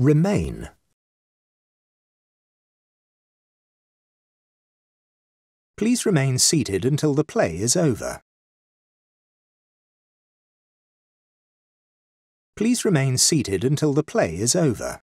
Remain. Please remain seated until the play is over. Please remain seated until the play is over.